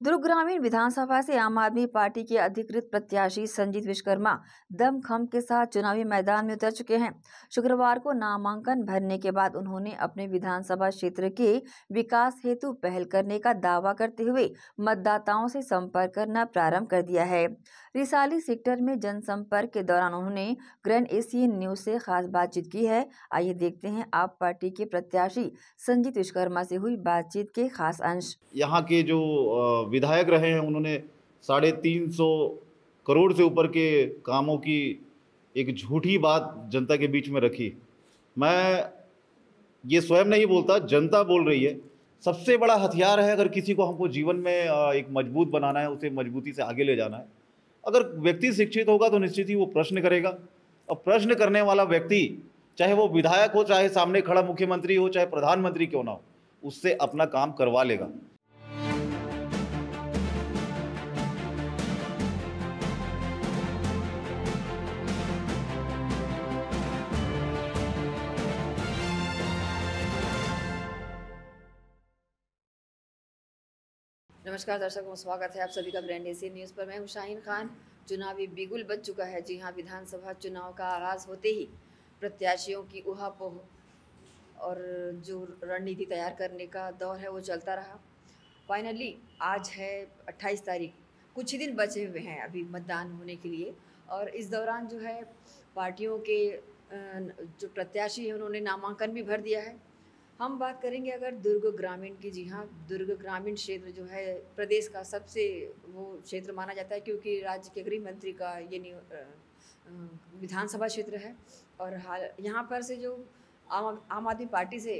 दुर्ग ग्रामीण विधानसभा से आम आदमी पार्टी के अधिकृत प्रत्याशी संजीत विश्वकर्मा दमखम के साथ चुनावी मैदान में उतर चुके हैं। शुक्रवार को नामांकन भरने के बाद उन्होंने अपने विधानसभा क्षेत्र के विकास हेतु पहल करने का दावा करते हुए मतदाताओं से संपर्क करना प्रारंभ कर दिया है। रिसाली सेक्टर में जनसंपर्क के दौरान उन्होंने ग्रैंड एशियन न्यूज़ से खास बातचीत की है। आइए देखते हैं आप पार्टी के प्रत्याशी संजीत विश्वकर्मा से हुई बातचीत के खास अंश। यहाँ के जो विधायक रहे हैं, उन्होंने साढ़े तीन सौ करोड़ से ऊपर के कामों की एक झूठी बात जनता के बीच में रखी। मैं ये स्वयं नहीं बोलता, जनता बोल रही है। सबसे बड़ा हथियार है, अगर किसी को हमको जीवन में एक मज़बूत बनाना है, उसे मजबूती से आगे ले जाना है। अगर व्यक्ति शिक्षित होगा तो निश्चित ही वो प्रश्न करेगा। और प्रश्न करने वाला व्यक्ति, चाहे वो विधायक हो, चाहे सामने खड़ा मुख्यमंत्री हो, चाहे प्रधानमंत्री क्यों ना हो, उससे अपना काम करवा लेगा। नमस्कार दर्शकों स्वागत है आप सभी का ग्रैंड एशियन न्यूज़ पर। मैं हूँ खान। चुनावी बिगुल बज चुका है जी हाँ विधानसभा चुनाव का आगाज़ होते ही प्रत्याशियों की उहापोह और जो रणनीति तैयार करने का दौर है, वो चलता रहा। फाइनली आज है 28 तारीख, कुछ ही दिन बचे हुए हैं अभी मतदान होने के लिए और इस दौरान जो है पार्टियों के जो प्रत्याशी हैं, उन्होंने नामांकन भी भर दिया है। हम बात करेंगे अगर दुर्ग ग्रामीण की। जी हाँ दुर्ग ग्रामीण क्षेत्र जो है, प्रदेश का सबसे वो क्षेत्र माना जाता है क्योंकि राज्य के गृह मंत्री का ये विधानसभा क्षेत्र है। और हाल, यहाँ पर से जो आम आदमी पार्टी से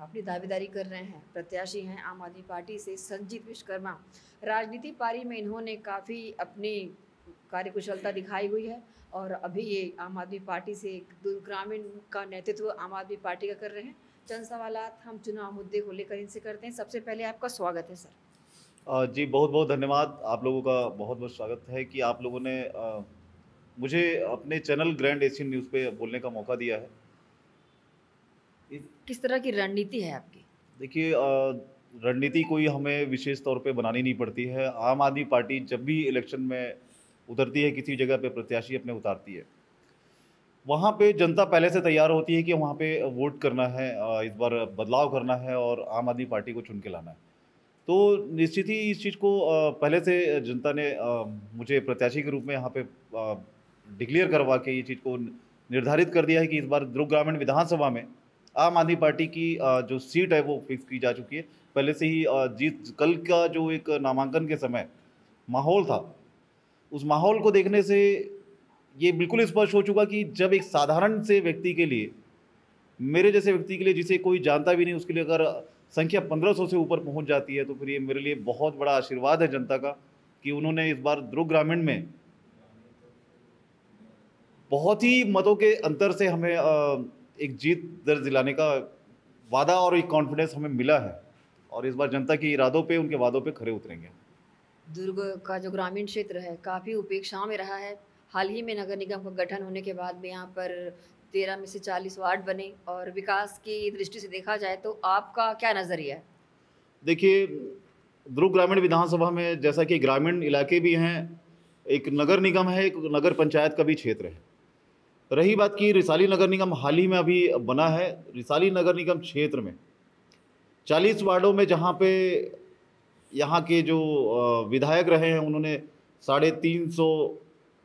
अपनी दावेदारी कर रहे हैं, प्रत्याशी हैं आम आदमी पार्टी से संजीत विश्वकर्मा। राजनीति पारी में इन्होंने काफ़ी अपनी कार्यकुशलता दिखाई हुई है और अभी ये आम आदमी पार्टी से ग्रामीण का नेतृत्व आम आदमी पार्टी का कर रहे हैं। चंद सवाल हम चुनाव मुद्दे को लेकर इनसे करते हैं। सबसे पहले आपका स्वागत है सर। जी बहुत बहुत धन्यवाद। आप लोगों का बहुत बहुत स्वागत है कि आप लोगों ने मुझे अपने चैनल ग्रैंड एशियन न्यूज़ पे बोलने का मौका दिया है। किस तरह की रणनीति है आपकी? देखिए रणनीति कोई हमें विशेष तौर पे बनानी नहीं पड़ती है। आम आदमी पार्टी जब भी इलेक्शन में उतरती है किसी जगह पे प्रत्याशी अपने उतारती है। वहाँ पे जनता पहले से तैयार होती है कि वहाँ पे वोट करना है इस बार बदलाव करना है और आम आदमी पार्टी को चुन के लाना है। तो निश्चित ही इस चीज़ को पहले से जनता ने मुझे प्रत्याशी के रूप में यहाँ पे डिक्लेयर करवा के ये चीज़ को निर्धारित कर दिया है कि इस बार दुर्ग ग्रामीण विधानसभा में आम आदमी पार्टी की जो सीट है वो फिक्स की जा चुकी है। पहले से ही जीत कल का जो एक नामांकन के समय माहौल था, उस माहौल को देखने से ये बिल्कुल स्पष्ट हो चुका कि जब एक साधारण से व्यक्ति के लिए, मेरे जैसे व्यक्ति के लिए जिसे कोई जानता भी नहीं, उसके लिए अगर संख्या 1500 से ऊपर पहुँच जाती है तो फिर ये मेरे लिए बहुत बड़ा आशीर्वाद है जनता का कि उन्होंने इस बार दुर्ग ग्रामीण में बहुत ही मतों के अंतर से हमें एक जीत दर्ज दिलाने का वादा और एक कॉन्फिडेंस हमें मिला है। और इस बार जनता के इरादों पे, उनके वादों पे खड़े उतरेंगे। दुर्ग का जो ग्रामीण क्षेत्र है, काफ़ी उपेक्षाओं में रहा है। हाल ही में नगर निगम का गठन होने के बाद भी यहाँ पर तेरह में से चालीस वार्ड बने और विकास की दृष्टि से देखा जाए तो आपका क्या नज़रिया है? देखिए दुर्ग ग्रामीण विधानसभा में जैसा कि ग्रामीण इलाके भी हैं, एक नगर निगम है, एक नगर पंचायत का भी क्षेत्र है। रही बात की रिसाली नगर निगम हाल ही में अभी बना है, रिसाली नगर निगम क्षेत्र में चालीस वार्डों में जहाँ पे यहाँ के जो विधायक रहे हैं, उन्होंने साढ़े तीन सौ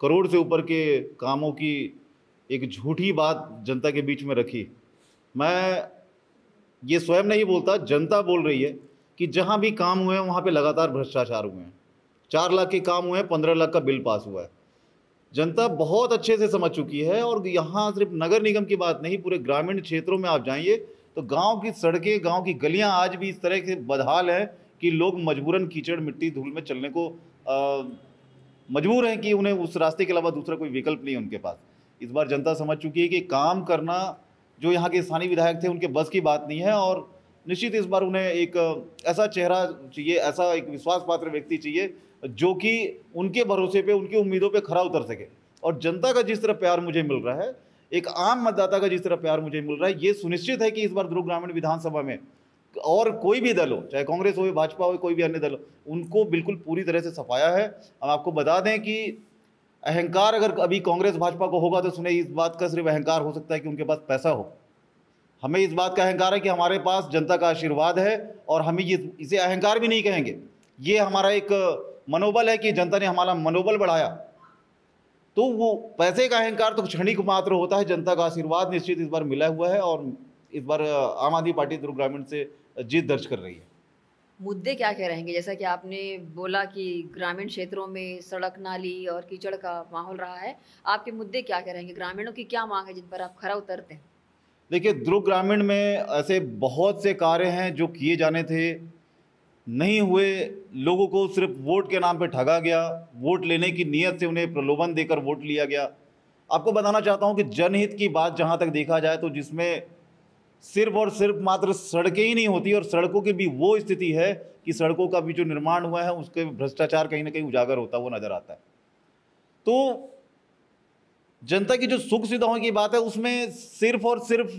करोड़ से ऊपर के कामों की एक झूठी बात जनता के बीच में रखी। मैं ये स्वयं नहीं बोलता जनता बोल रही है कि जहाँ भी काम हुए हैं वहाँ पे लगातार भ्रष्टाचार हुए हैं। चार लाख के काम हुए हैं पंद्रह लाख का बिल पास हुआ है। जनता बहुत अच्छे से समझ चुकी है और यहाँ सिर्फ़ नगर निगम की बात नहीं पूरे ग्रामीण क्षेत्रों में आप जाइए तो गाँव की सड़कें गाँव की गलियाँ आज भी इस तरह से बदहाल हैं कि लोग मजबूरन कीचड़ मिट्टी धूल में चलने को अ, मजबूर हैं कि उन्हें उस रास्ते के अलावा दूसरा कोई विकल्प नहीं है उनके पास। इस बार जनता समझ चुकी है कि काम करना, जो यहाँ के स्थानीय विधायक थे, उनके बस की बात नहीं है और निश्चित इस बार उन्हें एक ऐसा चेहरा चाहिए, ऐसा एक विश्वास पात्र व्यक्ति चाहिए, जो कि उनके भरोसे पे, उनकी उम्मीदों पे खरा उतर सके। और जनता का जिस तरह प्यार मुझे मिल रहा है, एक आम मतदाता का जिस तरह प्यार मुझे मिल रहा है, ये सुनिश्चित है कि इस बार दुर्ग ग्रामीण विधानसभा में और कोई भी दल हो, चाहे कांग्रेस हो भाजपा हो, कोई भी अन्य दल हो, उनको बिल्कुल पूरी तरह से सफाया है। हम आपको बता दें कि अहंकार अगर अभी कांग्रेस भाजपा को होगा तो सुने, इस बात का सिर्फ़ अहंकार हो सकता है कि उनके पास पैसा हो। हमें इस बात का अहंकार है कि हमारे पास जनता का आशीर्वाद है और हमें ये, इसे अहंकार भी नहीं कहेंगे। ये हमारा एक मनोबल है कि जनता ने हमारा मनोबल बढ़ाया। तो वो पैसे का अहंकार तो क्षणिक मात्र होता है, जनता का आशीर्वाद निश्चित इस बार मिला हुआ है और इस बार आम आदमी पार्टी, दुर्ग ग्रामीण से जीत दर्ज कर रही है। मुद्दे क्या क्या रहेंगे? जैसा कि आपने बोला कि ग्रामीण क्षेत्रों में सड़क नाली और कीचड़ का माहौल रहा है आपके मुद्दे क्या क्या रहेंगे? ग्रामीणों की क्या मांग है जिन पर आप खरा उतरते हैं? देखिए ध्रुव ग्रामीण में ऐसे बहुत से कार्य हैं जो किए जाने थे नहीं हुए लोगों को सिर्फ़ वोट के नाम पे ठगा गया वोट लेने की नीयत से उन्हें प्रलोभन देकर वोट लिया गया। आपको बताना चाहता हूँ कि जनहित की बात जहाँ तक देखा जाए तो जिसमें सिर्फ़ और सिर्फ़ मात्र सड़कें ही नहीं होती, और सड़कों की भी वो स्थिति है कि सड़कों का भी जो निर्माण हुआ है, उसके भ्रष्टाचार कहीं ना कहीं उजागर होता हुआ नज़र आता है। तो जनता की जो सुख सुविधाओं की बात है, उसमें सिर्फ़ और सिर्फ़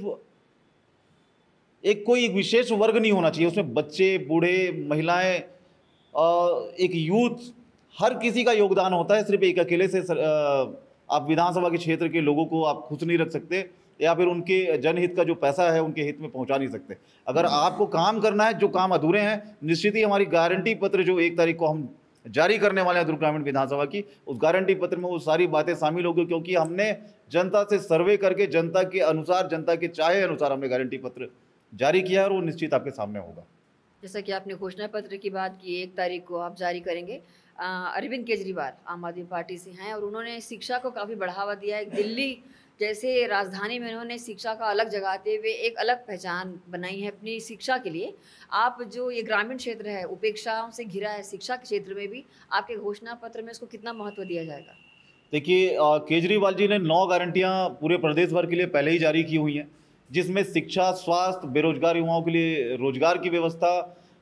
एक कोई एक विशेष वर्ग नहीं होना चाहिए। उसमें बच्चे, बूढ़े, महिलाएँ एक यूथ, हर किसी का योगदान होता है। सिर्फ़ एक अकेले से आप विधानसभा के क्षेत्र के लोगों को आप खुश नहीं रख सकते। या फिर उनके जनहित का जो पैसा है उनके हित में पहुँचा नहीं सकते। अगर आपको काम करना है जो काम अधूरे हैं निश्चित ही हमारी गारंटी पत्र जो एक तारीख को हम जारी करने वाले हैं ग्रामीण विधानसभा की उस गारंटी पत्र में वो सारी बातें शामिल होगी क्योंकि हमने जनता से सर्वे करके जनता के अनुसार जनता के चाहे अनुसार हमने गारंटी पत्र जारी किया है और वो निश्चित आपके सामने होगा। जैसा कि आपने घोषणा पत्र की बात की एक तारीख को आप जारी करेंगे। अरविंद केजरीवाल आम आदमी पार्टी से हैं और उन्होंने शिक्षा को काफ़ी बढ़ावा दिया है। दिल्ली जैसे राजधानी में उन्होंने शिक्षा का अलग जगाते हुए एक अलग पहचान बनाई है अपनी शिक्षा के लिए। आप जो ये ग्रामीण क्षेत्र है, उपेक्षाओं से घिरा है शिक्षा के क्षेत्र में भी, आपके घोषणा पत्र में इसको कितना महत्व दिया जाएगा? देखिए केजरीवाल जी ने नौ गारंटियाँ पूरे प्रदेश भर के लिए पहले ही जारी की हुई हैं, जिसमें शिक्षा, स्वास्थ्य, बेरोजगार युवाओं के लिए रोज़गार की व्यवस्था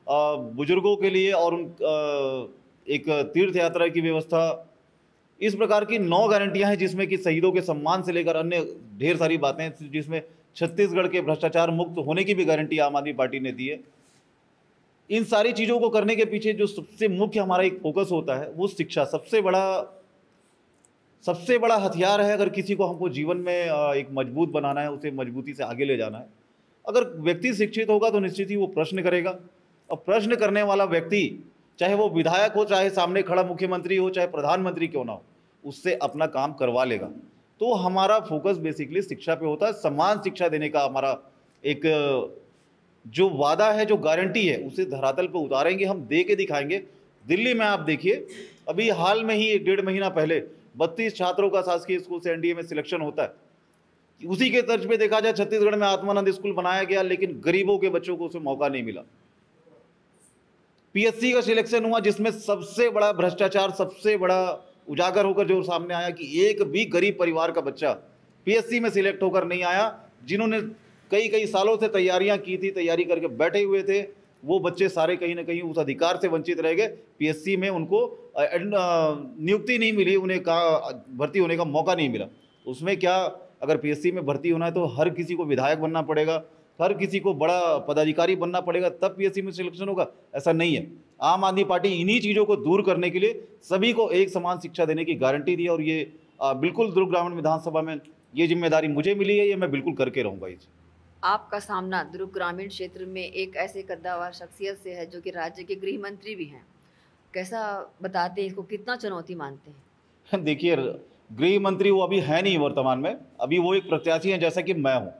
बुज़ुर्गों के लिए और उन एक तीर्थ यात्रा की व्यवस्था इस प्रकार की नौ गारंटियाँ हैं जिसमें कि शहीदों के सम्मान से लेकर अन्य ढेर सारी बातें जिसमें छत्तीसगढ़ के भ्रष्टाचार मुक्त होने की भी गारंटी आम आदमी पार्टी ने दी है। इन सारी चीज़ों को करने के पीछे जो सबसे मुख्य हमारा एक फोकस होता है, वो शिक्षा सबसे बड़ा सबसे बड़ा हथियार है अगर किसी को हमको जीवन में एक मज़बूत बनाना है, उसे मजबूती से आगे ले जाना है। अगर व्यक्ति शिक्षित होगा तो निश्चित ही वो प्रश्न करेगा। और प्रश्न करने वाला व्यक्ति चाहे वो विधायक हो, चाहे सामने खड़ा मुख्यमंत्री हो, चाहे प्रधानमंत्री क्यों ना हो, उससे अपना काम करवा लेगा। तो हमारा फोकस बेसिकली शिक्षा पे होता है, समान शिक्षा देने का हमारा एक, जो वादा है, जो गारंटी है, उसे धरातल पर उतारेंगे, हम दे के दिखाएँगे। दिल्ली में आप देखिए, अभी हाल में ही एक डेढ़ महीना पहले बत्तीस छात्रों का शासकीय स्कूल से एनडीए में सिलेक्शन होता है। उसी के तर्ज पे देखा जाए, छत्तीसगढ़ में आत्मानंद स्कूल बनाया गया, लेकिन गरीबों के बच्चों को उसे मौका नहीं मिला। पीएससी का सिलेक्शन हुआ जिसमें सबसे बड़ा भ्रष्टाचार, सबसे बड़ा उजागर होकर जो सामने आया कि एक भी गरीब परिवार का बच्चा पीएससी में सिलेक्ट होकर नहीं आया, जिन्होंने कई कई सालों से तैयारियाँ की थी, तैयारी करके बैठे हुए थे, वो बच्चे सारे कहीं ना कहीं उस अधिकार से वंचित रह गए। पीएससी में उनको नियुक्ति नहीं मिली, उन्हें कहा भर्ती होने का मौका नहीं मिला। उसमें क्या, अगर पीएससी में भर्ती होना है तो हर किसी को विधायक बनना पड़ेगा। हर किसी को बड़ा पदाधिकारी बनना पड़ेगा तब पीएससी में सिलेक्शन होगा। ऐसा नहीं है। आम आदमी पार्टी इन्हीं चीज़ों को दूर करने के लिए सभी को एक समान शिक्षा देने की गारंटी दी और ये बिल्कुल दुर्ग ग्रामीण विधानसभा में ये ज़िम्मेदारी मुझे मिली है ये मैं बिल्कुल करके रहूँगा इस। आपका सामना दुर्ग ग्रामीण क्षेत्र में एक ऐसे कद्दावार शख्सियत से है जो कि राज्य के गृह मंत्री भी हैं। कैसा बताते हैं इसको? कितना चुनौती मानते हैं? देखिए गृह मंत्री वो अभी है नहीं वर्तमान में। अभी वो एक प्रत्याशी हैं जैसा कि मैं हूँ।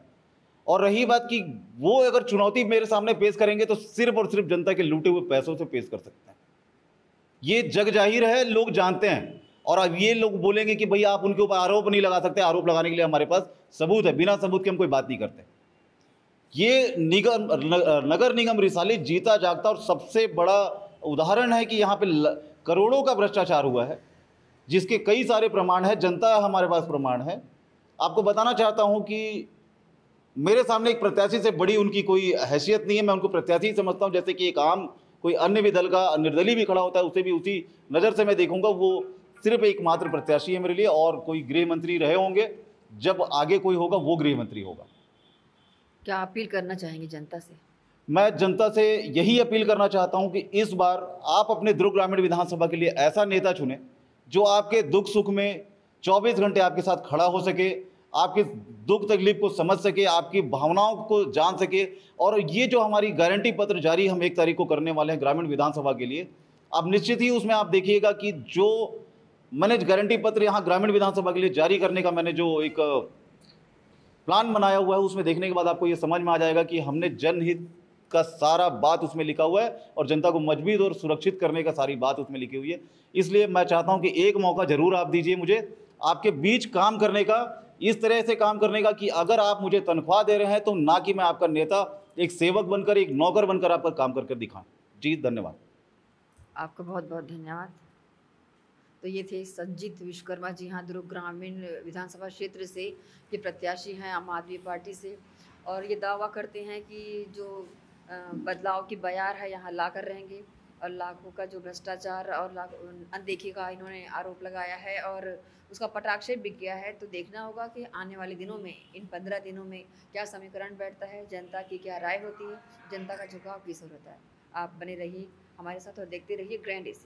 और रही बात कि वो अगर चुनौती मेरे सामने पेश करेंगे तो सिर्फ़ और सिर्फ़ जनता के लूटे हुए पैसों से पेश कर सकते हैं। ये जग ज़ाहिर है, लोग जानते हैं। और अब ये लोग बोलेंगे कि भैया आप उनके ऊपर आरोप नहीं लगा सकते, आरोप लगाने के लिए हमारे पास सबूत है। बिना सबूत के हम कोई बात नहीं करते। ये निगम नगर निगम रिसाली जीता जागता और सबसे बड़ा उदाहरण है कि यहाँ पे करोड़ों का भ्रष्टाचार हुआ है, जिसके कई सारे प्रमाण है। जनता हमारे पास प्रमाण है। आपको बताना चाहता हूँ कि मेरे सामने एक प्रत्याशी से बड़ी उनकी कोई हैसियत नहीं है मैं उनको प्रत्याशी समझता हूँ जैसे कि एक आम कोई अन्य भी दल का निर्दलीय भी खड़ा होता है उसे भी उसी नज़र से मैं देखूँगा वो सिर्फ़ एकमात्र प्रत्याशी है मेरे लिए और कोई गृह मंत्री रहे होंगे जब आगे कोई होगा वो गृह मंत्री होगा। क्या अपील करना चाहेंगे जनता से? मैं जनता से यही अपील करना चाहता हूँ कि इस बार आप अपने दुर्ग ग्रामीण विधानसभा के लिए ऐसा नेता चुने जो आपके दुख सुख में 24 घंटे आपके साथ खड़ा हो सके आपके दुख तकलीफ़ को समझ सके, आपकी भावनाओं को जान सके। और ये जो हमारी गारंटी पत्र जारी हम एक तारीख को करने वाले हैं ग्रामीण विधानसभा के लिए अब निश्चित ही उसमें आप देखिएगा कि जो मैंने गारंटी पत्र यहाँ ग्रामीण विधानसभा के लिए जारी करने का मैंने जो एक प्लान बनाया हुआ है, उसमें देखने के बाद आपको ये समझ में आ जाएगा कि हमने जनहित का सारा बात उसमें लिखा हुआ है और जनता को मज़बूत और सुरक्षित करने का सारी बात उसमें लिखी हुई है। इसलिए मैं चाहता हूँ कि एक मौका ज़रूर आप दीजिए मुझे, आपके बीच काम करने का इस तरह से काम करने का कि अगर आप मुझे तनख्वाह दे रहे हैं तो ना कि मैं आपका नेता, एक सेवक बनकर, एक नौकर बनकर आपका काम करके दिखाऊँ। जी, धन्यवाद। आपका बहुत बहुत धन्यवाद। तो ये थे संजीत विश्वकर्मा जी हाँ दुर्ग ग्रामीण विधानसभा क्षेत्र से, ये प्रत्याशी हैं आम आदमी पार्टी से। और ये दावा करते हैं कि जो बदलाव की बयार है, यहाँ ला कर रहेंगे। और लाखों का जो भ्रष्टाचार और लाख, अनदेखी का इन्होंने आरोप लगाया है और उसका पटाक्षेप बिक गया है तो देखना होगा कि आने वाले दिनों में, इन पंद्रह दिनों में क्या समीकरण बैठता है, जनता की क्या राय होती है, जनता का झुकाव किस होता है। आप बने रहिए हमारे साथ और देखते रहिए ग्रैंड एसी